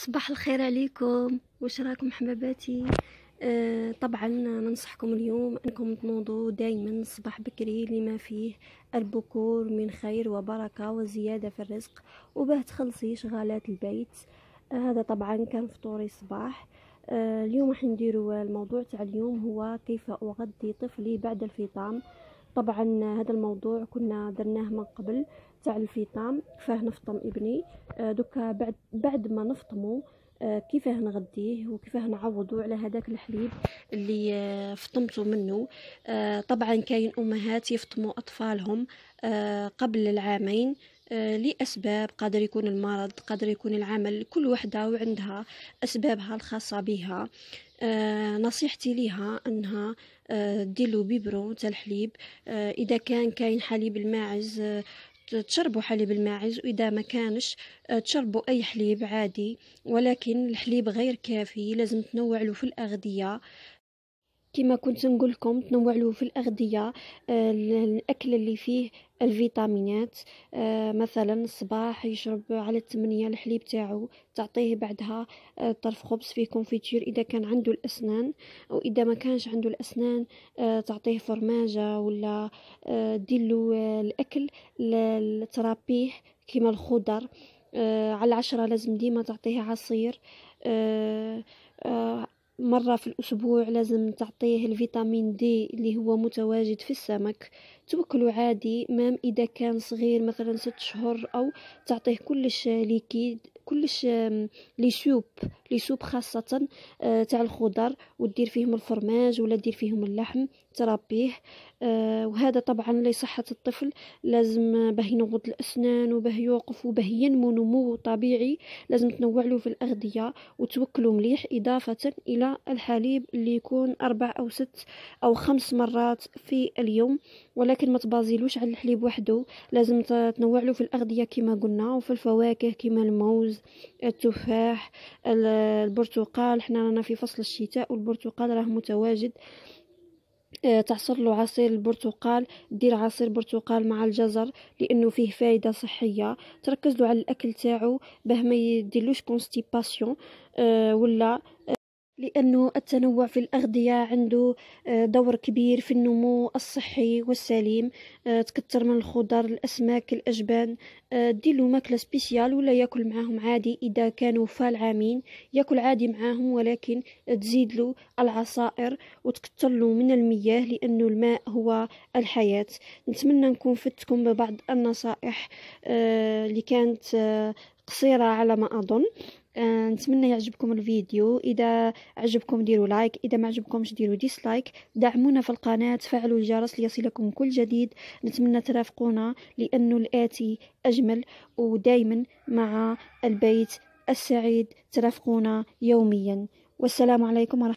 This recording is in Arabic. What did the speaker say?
صباح الخير عليكم. واش راكم حباباتي آه طبعا ننصحكم اليوم أنكم تنوضوا دائما الصباح بكري لما فيه البكور من خير وبركة وزيادة في الرزق وباه تخلصي شغالات البيت. آه هذا طبعا كان فطوري الصباح. آه اليوم راح نديروا الموضوع تاع اليوم هو كيف اغذي طفلي بعد الفطام. طبعا هذا الموضوع كنا درناه من قبل تاع الفطام كيفاه نفطم ابني. آه، دوكا بعد بعد ما نفطمو آه، كيفاه نغديه وكيفاه نعوضو على هذاك الحليب اللي آه، فطمتو منه طبعا كاين أمهات يفطموا أطفالهم قبل العامين. لأسباب قادر يكون المرض قادر يكون العمل كل وحدة وعندها أسبابها الخاصة بها. نصيحتي ليها أنها ديرلو biberon تاع الحليب إذا كان كاين حليب الماعز تشربوا حليب الماعز وإذا ما كانش آه، تشربوا أي حليب عادي. ولكن الحليب غير كافي لازم تنوع له في الأغذية. كما كنت نقول لكم تنوع له في الأغذية آه، الأكل اللي فيه الفيتامينات آه مثلا الصباح يشرب على الثمانية الحليب تاعو تعطيه بعدها آه طرف خبز فيه confiture إذا كان عنده الأسنان أو إذا ما كانش عنده الأسنان تعطيه فرماجة ولا آه الأكل ترابيه كيما الخضر على العشرة لازم ديما تعطيه عصير مرة في الأسبوع لازم تعطيه الفيتامين دي اللي هو متواجد في السمك. توكلوا عادي مام إذا كان صغير مثلا ست شهور أو تعطيه كلش ليكيد كلش لي سوب لي سوب خاصة آه، تاع الخضر ودير فيهم الفرماج ولا دير فيهم اللحم تربيه. آه وهذا طبعا لصحة الطفل لازم باه ينغض الأسنان وباه يوقف وباه ينمو نمو طبيعي. لازم تنوع له في الأغذية وتوكلوا مليح إضافة إلى الحليب اللي يكون أربع أو ست أو خمس مرات في اليوم. ولكن ما تبازيلوش على الحليب وحده لازم تنوع له في الأغذية كما قلنا وفي الفواكه كما الموز التفاح البرتقال. حنا رانا في فصل الشتاء والبرتقال راه متواجد. آه، تعصر له عصير البرتقال. دير عصير برتقال مع الجزر لأنه فيه فايدة صحية. تركز له على الأكل تاعو باه ما يديلوش constipation أه ولا لأنه التنوع في الأغذية عنده آه، دور كبير في النمو الصحي والسليم. آه، تكتر من الخضر الأسماك الأجبان. آه، ديرلو ماكلة spécial ولا ياكل معاهم عادي. إذا كانوا فالعامين ياكل عادي معاهم ولكن تزيدلو العصائر وتكترلو من المياه لأنه الماء هو الحياة. نتمنى نكون فدتكم ببعض النصائح اللي كانت قصيرة على ما أظن. آه نتمنى يعجبكم الفيديو. إذا عجبكم ديروا like إذا ما عجبكمش ديروا dislike. دعمونا في القناة فعلوا الجرس ليصلكم كل جديد. نتمنى ترافقونا لأنه الآتي أجمل ودائما مع البيت السعيد. ترافقونا يوميا. والسلام عليكم ورحمة